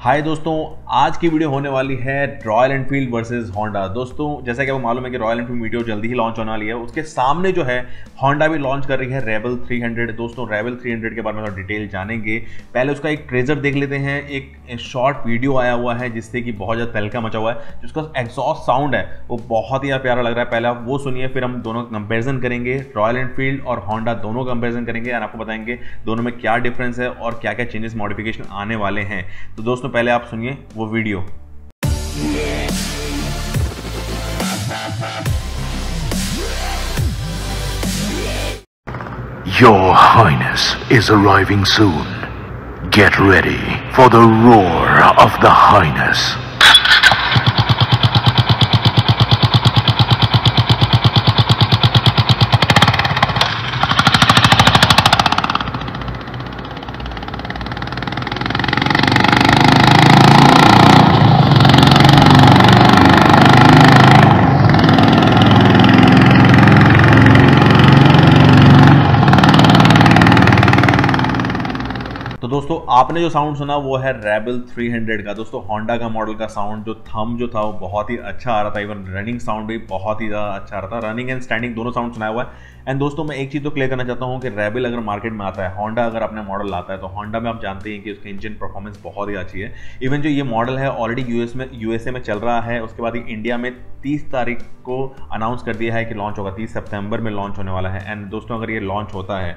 हाय दोस्तों, आज की वीडियो होने वाली है रॉयल एनफील्ड वर्सेस होंडा दोस्तों, जैसा कि आपको मालूम है कि रॉयल एनफील्ड वीडियो जल्दी ही लॉन्च होने वाली है। उसके सामने जो है होंडा भी लॉन्च कर रही है रेबल 300 दोस्तों रेबल 300 के बारे में थोड़ा डिटेल जानेंगे। पहले उसका एक ट्रेजर देख लेते हैं। एक शॉर्ट वीडियो आया हुआ है, जिससे कि बहुत ज़्यादा तहलका मचा हुआ है, जिसका एग्जॉस्ट साउंड है। वो बहुत ही प्यारा लग रहा है। पहले आप वो सुनिए, फिर हम दोनों कंपेरिजन करेंगे। रॉयल एनफील्ड और होंडा दोनों कंपेरिजन करेंगे और आपको बताएँगे दोनों में क्या डिफरेंस है और क्या क्या चेंजेस मॉडिफिकेशन आने वाले हैं। तो दोस्तों दोस्तों पहले आप सुनिए वो video Your Highness is arriving soon. Get ready for the roar of the Highness. आपने जो साउंड सुना वो है रेबल 300 का। दोस्तों होंडा का मॉडल का साउंड जो थम जो था, वो बहुत ही अच्छा आ रहा था। इवन रनिंग साउंड भी बहुत ही ज़्यादा अच्छा आ रहा था। रनिंग एंड स्टैंडिंग दोनों साउंड सुनाया हुआ है। एंड दोस्तों, मैं एक चीज़ तो क्लियर करना चाहता हूँ कि रेबल अगर मार्केट में आता है होंडा अगर अपने मॉडल लाता है तो होंडा में आप जानते हैं कि उसकी इंजन परफॉर्मेंस बहुत ही अच्छी है। इवन जो ये मॉडल है ऑलरेडी यूएस में यूएसए में चल रहा है। उसके बाद इंडिया में तीस तारीख को अनाउंस कर दिया है कि लॉन्च होगा। तीस सितंबर में लॉन्च होने वाला है। एंड दोस्तों, अगर ये लॉन्च होता है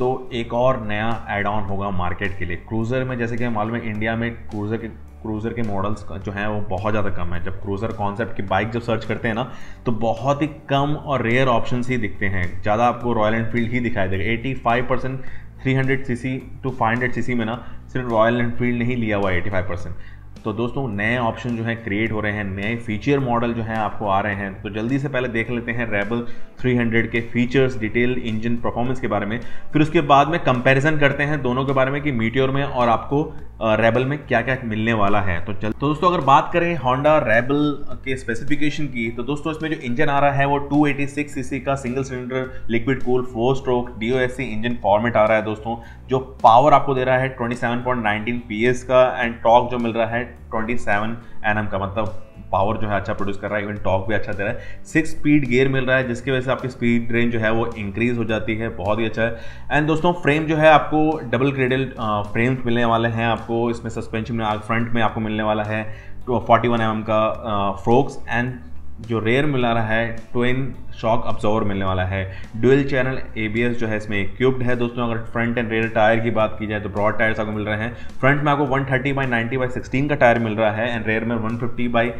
तो एक और नया एड ऑन होगा मार्केट के लिए। क्रूज़र में जैसे कि हम मालूम है इंडिया में क्रूज़र के क्रूज़र के मॉडल्स जो हैं वो बहुत ज़्यादा कम है। जब क्रूज़र कॉन्सेप्ट की बाइक जब सर्च करते हैं ना तो बहुत ही कम और रेयर ऑप्शन ही दिखते हैं। ज़्यादा आपको रॉयल एनफील्ड ही दिखाई देगा। Eighty five percent three hundred C C to five hundred C C में ना, सिर्फ़ रॉयल एनफील्ड नहीं लिया हुआ एटी फाइव परसेंट तो दोस्तों, नए ऑप्शन जो है क्रिएट हो रहे हैं, नए फीचर मॉडल जो है आपको आ रहे हैं। तो जल्दी से पहले देख लेते हैं रेबल 300 के फीचर्स डिटेल इंजन परफॉर्मेंस के बारे में। फिर उसके बाद में कंपैरिजन करते हैं दोनों के बारे में कि मीटियोर में और आपको रेबल में क्या क्या मिलने वाला है। तो चल तो दोस्तों, अगर बात करें होंडा रेबल के स्पेसिफिकेशन की तो दोस्तों, इसमें जो इंजन आ रहा है वो 286 सीसी का single cylinder liquid cool four stroke DOSC engine format आ रहा है दोस्तों, जो पावर आपको दे रहा है 27.19 पीएस का एंड टॉक जो मिल रहा है 27 एनएम का मतलब पावर जो है अच्छा प्रोड्यूस कर रहा है इवन टॉक भी अच्छा दे रहा है। सिक्स स्पीड गियर मिल रहा है, जिसकी वजह से आपकी स्पीड रेंज जो है वो इंक्रीज हो जाती है, बहुत ही अच्छा है। एंड दोस्तों फ्रेम जो है आपको डबल ग्रेडल फ्रेम्स मिलने वाले हैं आपको। इसमें सस्पेंशन में फ्रंट में आपको मिलने वाला है। फोर्टी वन एम का फ्रोक्स एंड जो रेयर मिला रहा है ट्विन शॉक अब्जॉर्वर मिलने वाला है। डुअल चैनल एबीएस जो है इसमें इक्विप्ड है। दोस्तों, अगर फ्रंट एंड रेयर टायर की बात की जाए तो ब्रॉड टायर्स आपको मिल रहे हैं। फ्रंट में आपको 130 बाई 90 बाई 16 का टायर मिल रहा है एंड रेयर में 150 बाई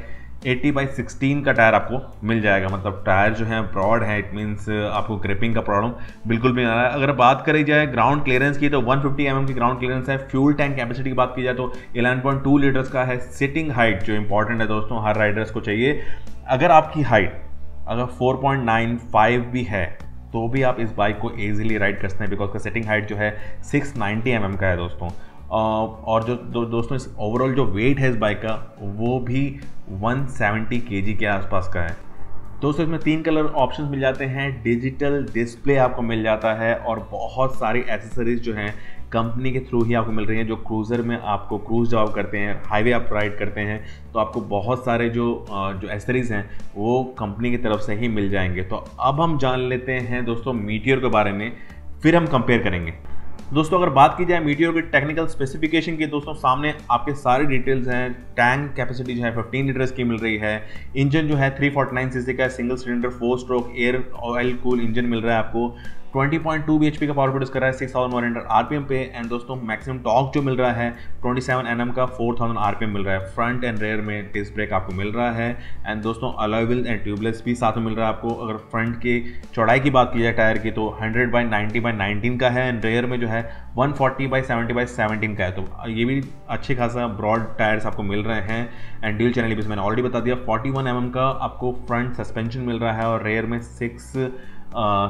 80 बाई 16 का टायर आपको मिल जाएगा। मतलब टायर जो है ब्रॉड है इट मीन्स आपको ग्रिपिंग का प्रॉब्लम बिल्कुल भी नहीं आ रहा है। अगर बात करी जाए ग्राउंड क्लियरेंस की तो 150 फिफ्टी mm की ग्राउंड क्लियरेंस है। फ्यूल टैंक कैपेसिटी की बात की जाए तो 11.2 लीटर्स का है। सिटिंग हाइट जो इंपॉर्टेंट है दोस्तों, हर राइडर्स को चाहिए। अगर आपकी हाइट अगर 4.95 भी है तो भी आप इस बाइक को ईजिली राइड कर सकते हैं बिकॉज़ का सेटिंग हाइट जो है 690 mm का है दोस्तों। और जो दो, दोस्तों इस ओवरऑल जो वेट है इस बाइक का वो भी 170 केजी के आसपास का है। दोस्तों इसमें तीन कलर ऑप्शन मिल जाते हैं डिजिटल डिस्प्ले आपको मिल जाता है और बहुत सारी एसेसरीज जो हैं कंपनी के थ्रू ही आपको मिल रही हैं, जो क्रूज़र में आपको क्रूज़ जब करते हैं हाईवे आप राइड करते हैं तो आपको बहुत सारे जो जो एसेसरीज हैं, वो कंपनी की तरफ़ से ही मिल जाएँगे। तो अब हम जान लेते हैं दोस्तों मीटियर के बारे में, फिर हम कंपेयर करेंगे। दोस्तों, अगर बात की जाए मीटियोर की टेक्निकल स्पेसिफिकेशन की, दोस्तों, सामने आपके सारे डिटेल्स हैं। टैंक कैपेसिटी जो है 15 लीटर्स की मिल रही है। इंजन जो है 349 सीसी का single cylinder four stroke air oil cool engine मिल रहा है आपको। 20.2 bhp का पावर प्रोड्यूस कर रहा है 6100 आरपीएम पे। एंड दोस्तों मैक्सिमम टॉक जो मिल रहा है 27 एनएम का 4000 आरपीएम मिल रहा है। फ्रंट एंड रेयर में डिस्क ब्रेक आपको मिल रहा है। एंड दोस्तों अलॉयविल एंड ट्यूबलेस भी साथ में मिल रहा है आपको। अगर फ्रंट की चौड़ाई की बात की जाए टायर की तो 100 बाई 90 बाई 19 का है। एंड रेयर में जो है 140 बाई 70 बाई 17 का है। तो ये भी अच्छे खासा ब्रॉड टायर्स आपको मिल रहे हैं। एंड डील चैनल भी मैंने ऑलरेडी बता दिया। 41 एम का आपको फ्रंट सस्पेंशन मिल रहा है। और रेयर में सिक्स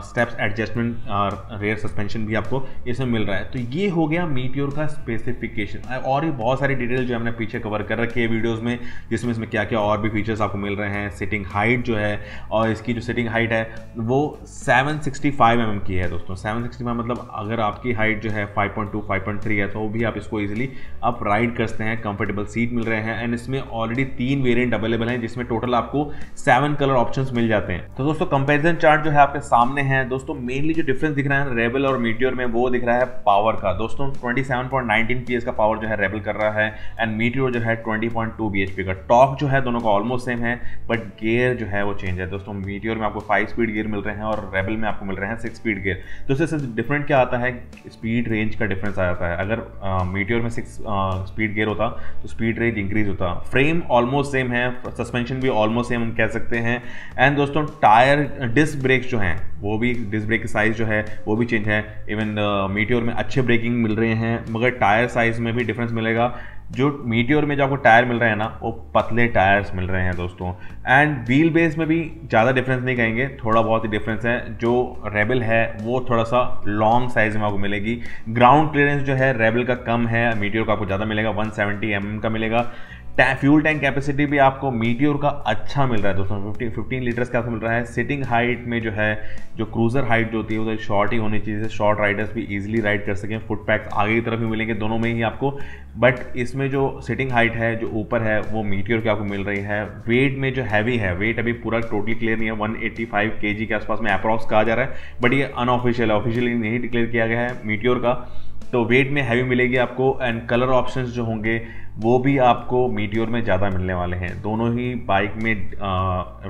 स्टेप्स एडजस्टमेंट और रेयर सस्पेंशन भी आपको इसमें मिल रहा है। तो ये हो गया मीटियोर का स्पेसिफिकेशन और भी बहुत सारी डिटेल जो हमने पीछे कवर कर रखी है वीडियोज़ में, जिसमें इसमें क्या क्या और भी फीचर्स आपको मिल रहे हैं। सिटिंग हाइट जो है, और इसकी जो सिटिंग हाइट है, वो 765 सिक्सटी mm की है दोस्तों। 765 मतलब अगर आपकी हाइट जो है 5.2 5.3 है तो भी आप इसको ईजिली आप राइड कर सकते हैं। कंफर्टेबल सीट मिल रहे हैं एंड इसमें ऑलरेडी तीन वेरियंट अवेलेबल हैं, जिसमें टोटल आपको सेवन कलर ऑप्शन मिल जाते हैं। तो दोस्तों कंपेरिजन चार्ट जो है आपके सामने है। दोस्तों मेनली जो डिफरेंस दिख रहा है रेबल और मीटियोर में, वो दिख रहा है पावर का। दोस्तों 27.19 पीएस का पावर जो है रेबल कर रहा है एंड मीटियोर जो है 20.2 बीएचपी का। टॉक जो है, दोनों का ऑलमोस्ट सेम है बट गियर जो है, वो चेंज है। दोस्तों मीटियोर में आपको फाइव स्पीड गियर मिल रहे हैं और रेबल में आपको मिल रहे हैं सिक्स स्पीड गियर तो इससे डिफरेंट क्या आता है स्पीड रेंज का डिफरेंस आ जाता है। अगर मीटियोर में सिक्स स्पीड गियर होता तो स्पीड रेंज इंक्रीज होता। फ्रेम ऑलमोस्ट सेम है सस्पेंशन भी ऑलमोस्ट सेम हम कह सकते हैं। एंड दोस्तों टायर डिस्क ब्रेक्स जो हैं वो भी डिस्क ब्रेक साइज़ जो है, वो भी चेंज है. इवन मीटियोर में अच्छे ब्रेकिंग मिल रहे हैं, मगर टायर साइज़ में भी डिफरेंस मिलेगा. जो मीटियोर में जो आपको टायर मिल रहे हैं ना, वो पतले टायर्स मिल रहे हैं दोस्तों. एंड व्हील बेस में भी ज़्यादा डिफरेंस नहीं कहेंगे थोड़ा बहुत ही डिफरेंस है. जो रेबल है, वो थोड़ा सा लॉन्ग साइज़ में आपको मिलेगी. ग्राउंड क्लियरेंस जो है रेबल का कम है मीटियोर का आपको ज़्यादा मिलेगा. 170 सेवेंटी mm का मिलेगा. फ्यूल टैंक कैपेसिटी भी आपको मीटियोर का अच्छा मिल रहा है दोस्तों। 15 15 लीटर्स का मिल रहा है। सिटिंग हाइट में जो है, जो क्रूजर हाइट जो होती है वो शॉर्ट ही होनी चाहिए शॉर्ट राइडर्स भी इजीली राइड कर सकें। फुट पैक्स आगे की तरफ़ भी मिलेंगे दोनों में ही आपको। बट इसमें जो सिटिंग हाइट है, जो ऊपर है, वो मीटियोर की आपको मिल रही है। वेट में जो हैवी है वेट अभी पूरा टोटली क्लियर नहीं है। वन एट्टी के आसपास में अप्रॉक्स कहा जा रहा है। बट ये अनऑफिशियल है ऑफिशियली नहीं डिक्लेयर किया गया है मीटियोर का। तो वेट में हैवी मिलेगी आपको एंड कलर ऑप्शंस जो होंगे, वो भी आपको मीटियोर में ज़्यादा मिलने वाले हैं। दोनों ही बाइक में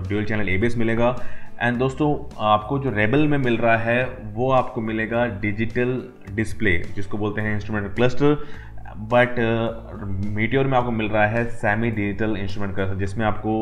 ड्यूल चैनल एबीएस मिलेगा। एंड दोस्तों, आपको जो रेबल में मिल रहा है, वो आपको मिलेगा डिजिटल डिस्प्ले जिसको बोलते हैं इंस्ट्रूमेंट क्लस्टर बट मीटियोर में आपको मिल रहा है सेमी डिजिटल इंस्ट्रूमेंट क्लस्टर जिसमें आपको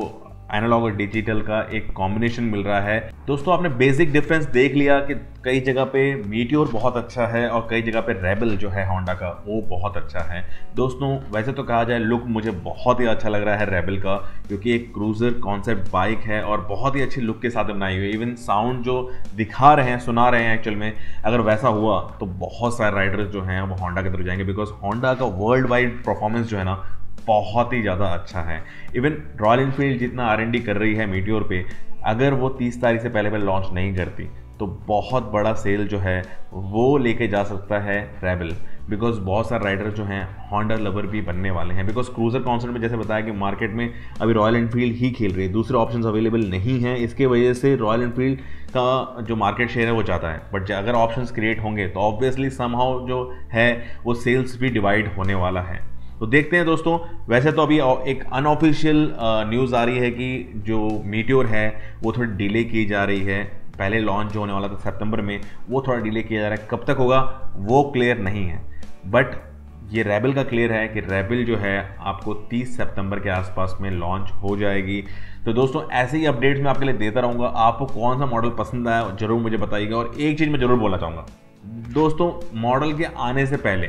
एनालॉग और डिजिटल का एक कॉम्बिनेशन मिल रहा है। दोस्तों, आपने बेसिक डिफरेंस देख लिया कि कई जगह पे मीटियोर बहुत अच्छा है और कई जगह पे रेबल जो है होंडा का, वो बहुत अच्छा है। दोस्तों, वैसे तो कहा जाए लुक मुझे बहुत ही अच्छा लग रहा है रेबल का, क्योंकि एक क्रूजर कॉन्सेप्ट बाइक है और बहुत ही अच्छी लुक के साथ बनाई हुई इवन साउंड जो दिखा रहे हैं, सुना रहे हैं एक्चुअल में, अगर वैसा हुआ तो बहुत सारे राइडर्स जो हैं, वो होंडा की तरफ़ जाएँगे बिकॉज़ होंडा का वर्ल्ड वाइड परफॉर्मेंस जो है ना बहुत ही ज़्यादा अच्छा है। इवन रॉयल इनफील्ड जितना आर एन डी कर रही है मीटियोर पे, अगर वो तीस तारीख से पहले पहले लॉन्च नहीं करती तो बहुत बड़ा सेल जो है, वो लेके जा सकता है रेबल बिकॉज़ बहुत सारे राइडर जो हैं हॉन्डा लवर भी बनने वाले हैं। बिकॉज़ क्रूजर कॉन्सेप्ट में जैसे बताया कि मार्केट में अभी रॉयल एनफील्ड ही खेल रही है, दूसरे ऑप्शन अवेलेबल नहीं हैं। इसके वजह से रॉयल एनफील्ड का जो मार्केट शेयर है, वो चाहता है। बट अगर ऑप्शन क्रिएट होंगे तो ऑब्वियसली समहाउ जो है, वो सेल्स भी डिवाइड होने वाला है। तो देखते हैं दोस्तों, वैसे तो अभी एक अनऑफिशियल न्यूज़ आ रही है कि जो मीट्योर है, वो थोड़ी डिले की जा रही है। पहले लॉन्च होने वाला था सितंबर में, वो थोड़ा डिले किया जा रहा है। कब तक होगा, वो क्लियर नहीं है। बट ये रेबल का क्लियर है कि रेबल जो है, आपको 30 सितंबर के आसपास में लॉन्च हो जाएगी। तो दोस्तों, ऐसे ही अपडेट्स मैं आपके लिए देता रहूँगा। आपको कौन सा मॉडल पसंद आया, ज़रूर मुझे बताइएगा। और एक चीज़ मैं ज़रूर बोलना चाहूँगा। दोस्तों मॉडल के आने से पहले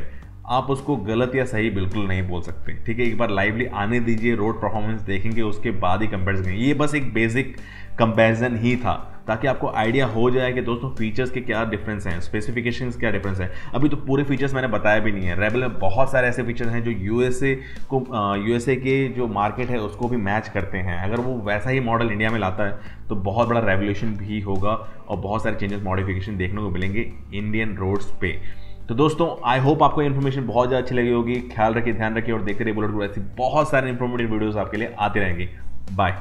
आप उसको गलत या सही बिल्कुल नहीं बोल सकते, ठीक है? एक बार लाइवली आने दीजिए रोड परफॉर्मेंस देखेंगे, उसके बाद ही कंपेरिजन करेंगे। ये बस एक बेसिक कंपैरिजन ही था, ताकि आपको आइडिया हो जाए कि दोस्तों फीचर्स के क्या डिफरेंस हैं स्पेसिफिकेशंस क्या डिफरेंस है। अभी तो पूरे फीचर्स मैंने बताया भी नहीं है। रेबल में बहुत सारे ऐसे फीचर्स हैं जो यूएसए को यूएसए के जो मार्केट है, उसको भी मैच करते हैं। अगर वो वैसा ही मॉडल इंडिया में लाता है तो बहुत बड़ा रेवोल्यूशन भी होगा और बहुत सारे चेंजेस मॉडिफिकेशन देखने को मिलेंगे इंडियन रोड्स पे। तो दोस्तों आई होप आपको इन्फॉर्मेशन बहुत ज़्यादा अच्छी लगी होगी। ख्याल रखिए, ध्यान रखिए और देखते रहिए बुलेट ऐसी बहुत सारे इन्फॉर्मेटिव वीडियोस आपके लिए आते रहेंगे। बाय